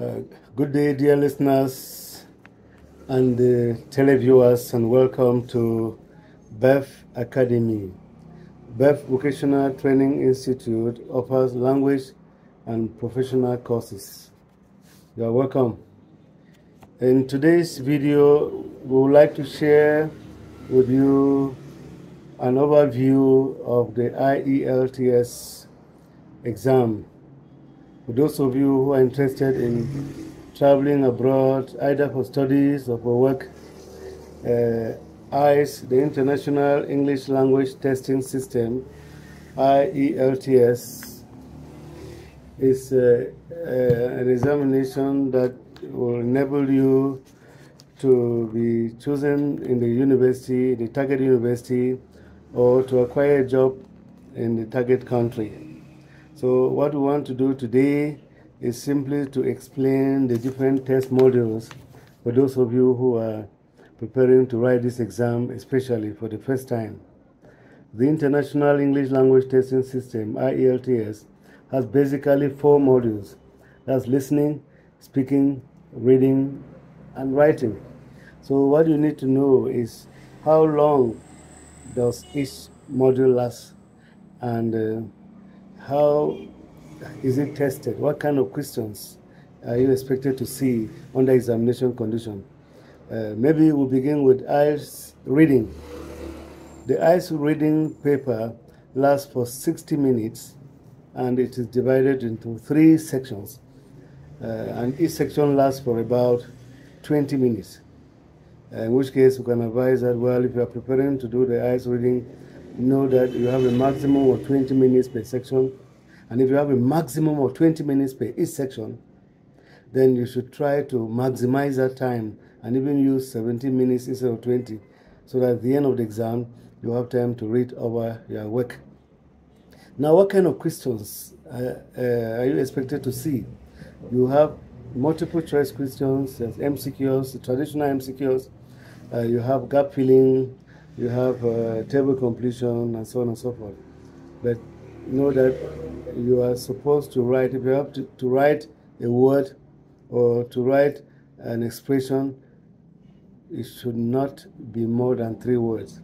Uh, good day, dear listeners and uh, televiewers, and welcome to BEF Academy. BEF Vocational Training Institute offers language and professional courses. You are welcome. In today's video, we would like to share with you an overview of the IELTS exam those of you who are interested in traveling abroad, either for studies or for work, uh, IELTS, the International English Language Testing System, IELTS, is uh, uh, an examination that will enable you to be chosen in the university, the target university, or to acquire a job in the target country. So what we want to do today is simply to explain the different test modules for those of you who are preparing to write this exam, especially for the first time. The International English Language Testing System, IELTS, has basically four modules. That's listening, speaking, reading, and writing. So what you need to know is how long does each module last and uh, how is it tested? What kind of questions are you expected to see under examination condition? Uh, maybe we'll begin with IELTS reading. The IELTS reading paper lasts for 60 minutes and it is divided into three sections. Uh, and each section lasts for about 20 minutes. Uh, in which case, we can advise that, well, if you are preparing to do the IELTS reading, know that you have a maximum of 20 minutes per section. And if you have a maximum of 20 minutes per each section, then you should try to maximize that time and even use 17 minutes instead of 20 so that at the end of the exam, you have time to read over your work. Now, what kind of questions uh, uh, are you expected to see? You have multiple choice questions, there's MCQs, traditional MCQs, uh, you have gap filling, you have uh, table completion, and so on and so forth. But know that you are supposed to write, if you have to, to write a word or to write an expression, it should not be more than three words.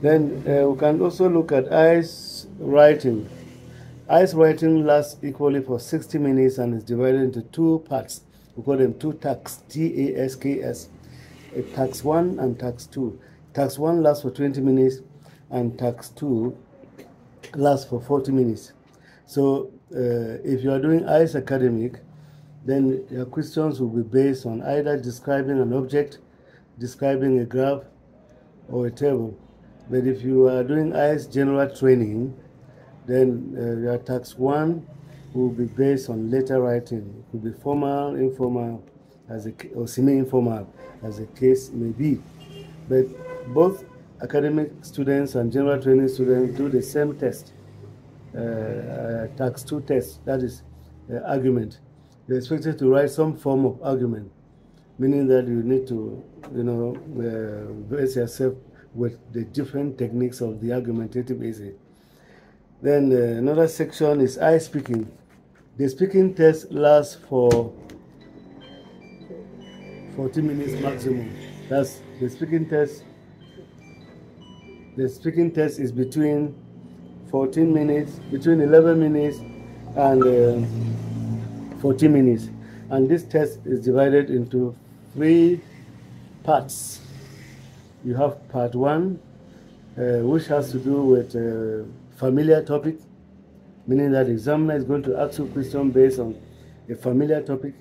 Then uh, we can also look at IELTS writing. IELTS writing lasts equally for 60 minutes and is divided into two parts. We call them two tasks, T-A-S-K-S. Task 1 and task 2. Task 1 lasts for 20 minutes and task 2 lasts for 40 minutes. So uh, if you are doing IELTS academic, then your questions will be based on either describing an object, describing a graph, or a table. But if you are doing IELTS general training, then uh, your task one will be based on letter writing. It could be formal, informal, as a, or semi-informal, as the case may be. But both academic students and general training students do the same test, uh, uh, tax two test, that is uh, argument. You're expected to write some form of argument, meaning that you need to, you know, uh, base yourself with the different techniques of the argumentative essay. Then uh, another section is I speaking. The speaking test lasts for 40 minutes maximum. That's the speaking test the speaking test is between 14 minutes, between 11 minutes and uh, 14 minutes. And this test is divided into three parts. You have part one, uh, which has to do with a familiar topic, meaning that the examiner is going to ask you question based on a familiar topic.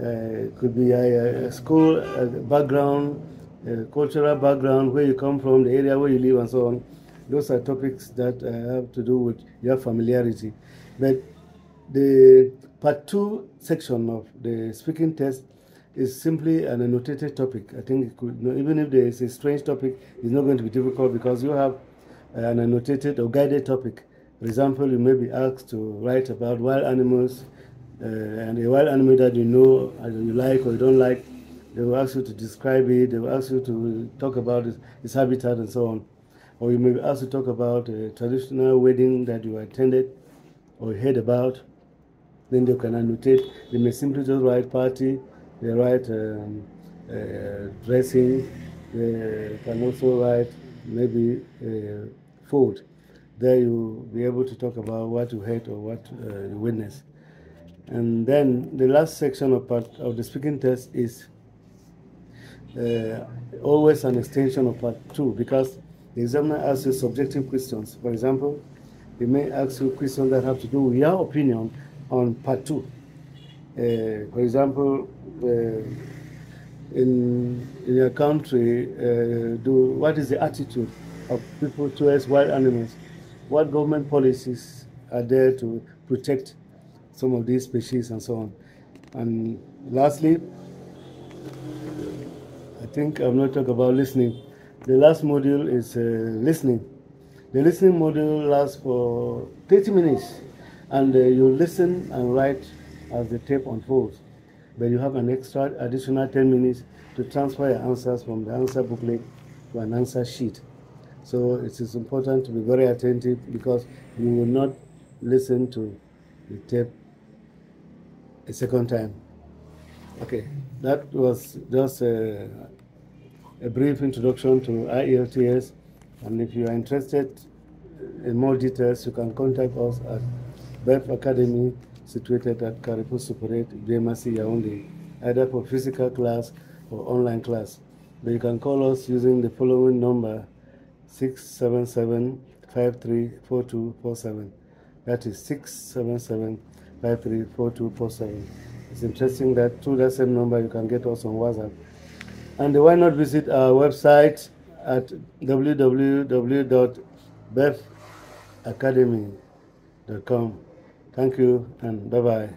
Uh, it could be a, a school a background, uh, cultural background, where you come from, the area where you live, and so on. Those are topics that uh, have to do with your familiarity. But the part two section of the speaking test is simply an annotated topic. I think could, even if there is a strange topic, it's not going to be difficult because you have an annotated or guided topic. For example, you may be asked to write about wild animals, uh, and a wild animal that you know, you like or you don't like, they will ask you to describe it, they will ask you to talk about its, its habitat and so on. Or you may be asked to talk about a traditional wedding that you attended or heard about. Then they can annotate. They may simply just write party, they write um, uh, dressing, they can also write maybe uh, food. There you'll be able to talk about what you heard or what uh, you witnessed. And then the last section of part of the speaking test is uh, always an extension of part two because the examiner asks you subjective questions. For example, he may ask you questions that have to do with your opinion on part two. Uh, for example, uh, in in your country, uh, do what is the attitude of people towards wild animals? What government policies are there to protect some of these species and so on? And lastly, think I'm not talking about listening. The last module is uh, listening. The listening module lasts for 30 minutes, and uh, you listen and write as the tape unfolds. But you have an extra additional 10 minutes to transfer your answers from the answer booklet to an answer sheet. So it is important to be very attentive because you will not listen to the tape a second time. Okay, that was just a, a brief introduction to IELTS. And if you are interested in more details, you can contact us at BEF Academy, situated at Karipu Super 8, JMC Yaoundé, either for physical class or online class. But you can call us using the following number 677 534247. That is 677 534247. It's interesting that through that same number you can get us on WhatsApp. And why not visit our website at www.befacademy.com. Thank you and bye bye.